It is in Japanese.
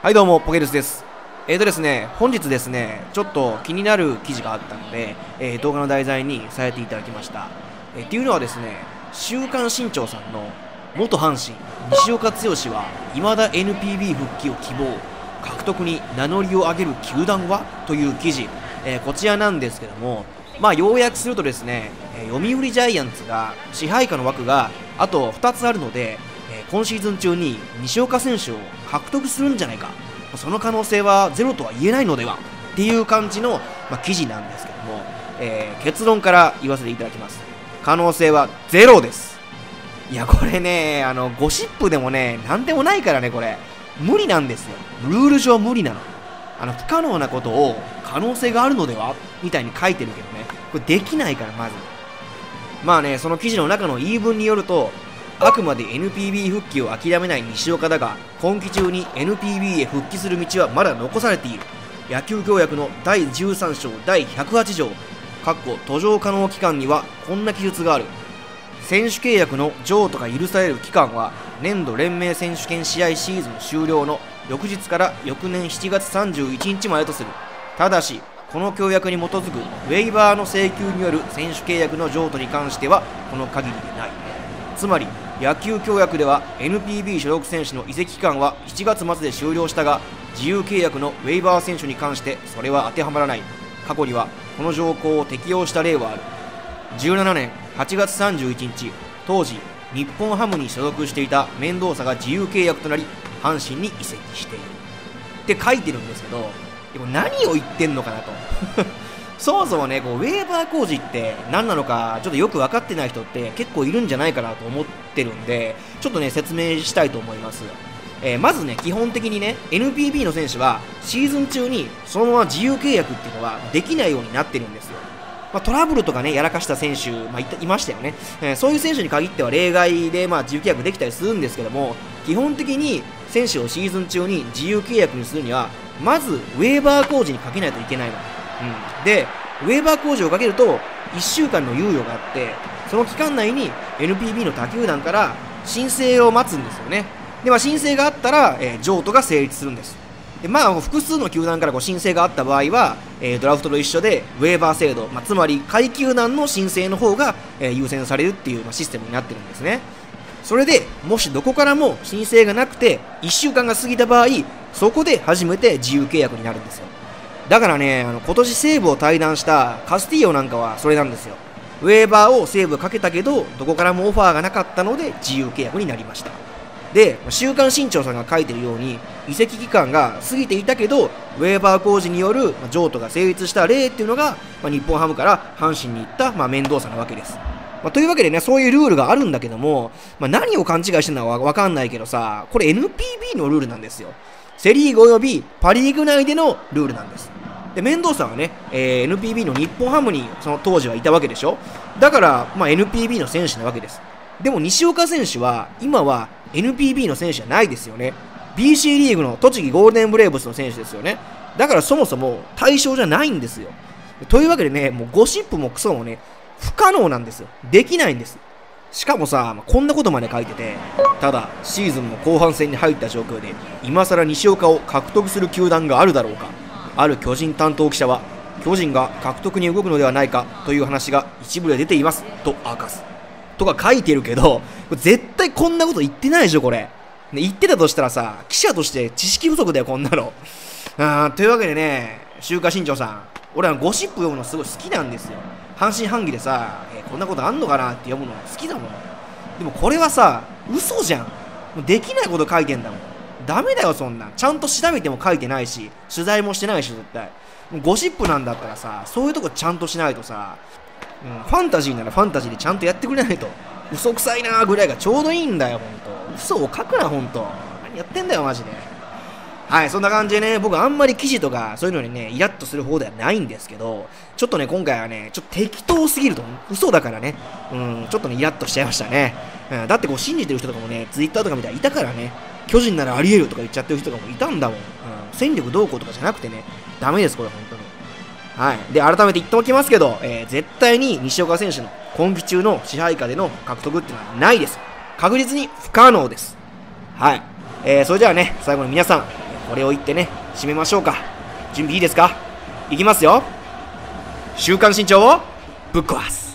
はいどうも、ポケルスです。えーとですね、本日ですね、ちょっと気になる記事があったので、えー動画の題材にさせていただきました。えーっていうのはですね、週刊新潮さんの元阪神、西岡剛は、未だ NPB 復帰を希望、獲得に名乗りを上げる球団は？という記事、えーこちらなんですけども、まあ、要約するとですね、えー読売ジャイアンツが支配下の枠があと2つあるので、えー今シーズン中に西岡選手を獲得するんじゃないか、その可能性はゼロとは言えないのではっていう感じの、まあ、記事なんですけども、えー結論から言わせていただきます。可能性はゼロです。いや、これね、あの、ゴシップでもね、なんでもないからね、これ。無理なんですよ。ルール上無理なの。あの、不可能なことを可能性があるのでは？みたいに書いてるけどね。これできないから、まず。まあね、その記事の中の言い分によると、あくまで NPB 復帰を諦めない西岡だが、今季中に NPB へ復帰する道はまだ残されている。野球協約の第13章第108条、かっこ途上可能期間にはこんな記述がある。選手契約の譲渡が許される期間は年度連盟選手権試合シーズン終了の翌日から翌年7月31日までとするただしこの協約に基づくウェイバーの請求による選手契約の譲渡に関してはこの限りでないつまり野球協約では NPB 所属選手の移籍期間は7月末で終了したが自由契約のウェイバー選手に関してそれは当てはまらない。過去にはこの条項を適用した例はある。17年8月31日当時日本ハムに所属していたメンドーサが自由契約となり阪神に移籍している。って書いてるんですけどでも何を言ってんのかなと。そもそもねこうウェーバー工事って何なのかちょっとよく分かってない人って結構いるんじゃないかなと思ってるんでちょっとね説明したいと思いますえーまずね、基本的にね、NPB の選手はシーズン中にそのまま自由契約っていうのはできないようになってるんですよ。まあ、トラブルとかね、やらかした選手、まあ、いたいましたよね、えーそういう選手に限っては例外で、まあ、自由契約できたりするんですけども、基本的に選手をシーズン中に自由契約にするには、まずウェーバー工事にかけないといけないの。うん、で、ウェーバー工事をかけると、1週間の猶予があって、その期間内に NPB の他球団から申請を待つんですよね。で、まあ、申請があったら、えー譲渡が成立するんです。でまあ、複数の球団からこう申請があった場合は、えードラフトと一緒でウェーバー制度、まあ、つまり下位球団の申請の方が、えー優先されるっていう、まあ、システムになってるんですね。それでもしどこからも申請がなくて1週間が過ぎた場合そこで初めて自由契約になるんですよだからねあの今年西武を退団したカスティーヨなんかはそれなんですよウェーバーを西武かけたけどどこからもオファーがなかったので自由契約になりましたで週刊新潮さんが書いてるように移籍期間が過ぎていたけどウェーバー工事による譲渡が成立した例っていうのが、まあ、日本ハムから阪神に行った、まあ、面倒さなわけですまあ、というわけでね、そういうルールがあるんだけども、まあ、何を勘違いしてるのかわかんないけどさ、これ NPB のルールなんですよ。セ・リーグおよびパ・リーグ内でのルールなんです。で、面倒さんはね、えー NPB の日本ハムにその当時はいたわけでしょ？だから、まあ、NPB の選手なわけです。でも西岡選手は、今は NPB の選手じゃないですよね。BC リーグの栃木ゴールデンブレーブスの選手ですよね。だからそもそも対象じゃないんですよ。というわけでね、もうゴシップもクソもね、不可能なんですよ。できないんです。しかもさ、まこんなことまで書いてて、ただ、シーズンの後半戦に入った状況で、今更西岡を獲得する球団があるだろうか。ある巨人担当記者は、巨人が獲得に動くのではないかという話が一部で出ています、と明かす。とか書いてるけど、絶対こんなこと言ってないでしょ、これ。ね言ってたとしたらさ、記者として知識不足だよ、こんなの。あというわけでね、週刊新潮さん、俺はゴシップ読むのすごい好きなんですよ。半信半疑でさ、えーこんなことあんのかなって読むの好きだもん。でもこれはさ、嘘じゃん。できないこと書いてんだもん。ダメだよ、そんなん。ちゃんと調べても書いてないし、取材もしてないし、絶対。ゴシップなんだったらさ、そういうとこちゃんとしないとさ、うん、ファンタジーならファンタジーでちゃんとやってくれないと。嘘くさいなーぐらいがちょうどいいんだよ、ほんと。嘘を書くな、ほんと。何やってんだよ、マジで。はい、そんな感じでね、僕あんまり記事とかそういうのにね、イラッとする方ではないんですけど、ちょっとね、今回はね、ちょっと適当すぎると、嘘だからね、うん、ちょっとね、イラッとしちゃいましたね。うん、だってこう信じてる人とかもね、ツイッターとか見たらいたからね、巨人ならありえるとか言っちゃってる人とかもいたんだもん。うん、戦力どうこうとかじゃなくてね、ダメです、これ、本当に。はい。で、改めて言っておきますけど、えー絶対に西岡選手の今季中の支配下での獲得っていうのはないです。確実に不可能です。はい。えーそれではね、最後に皆さん、これを言ってね締めましょうか準備いいですか？いきますよ週刊新潮をぶっ壊す